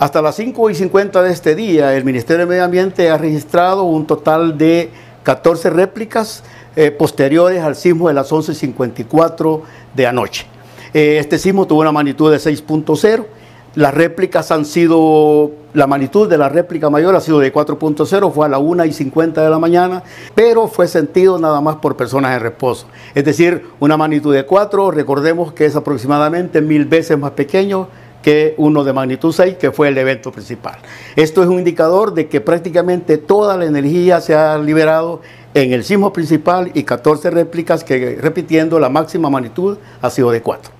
Hasta las 5 y 50 de este día, el Ministerio de Medio Ambiente ha registrado un total de 14 réplicas eh, posteriores al sismo de las 11.54 de anoche. Eh, este sismo tuvo una magnitud de 6.0. Las réplicas han sido, la magnitud de la réplica mayor ha sido de 4.0, fue a la 1 y 50 de la mañana, pero fue sentido nada más por personas en reposo. Es decir, una magnitud de 4, recordemos que es aproximadamente mil veces más pequeño que uno de magnitud 6, que fue el evento principal. Esto es un indicador de que prácticamente toda la energía se ha liberado en el sismo principal y 14 réplicas que, repitiendo, la máxima magnitud ha sido de 4.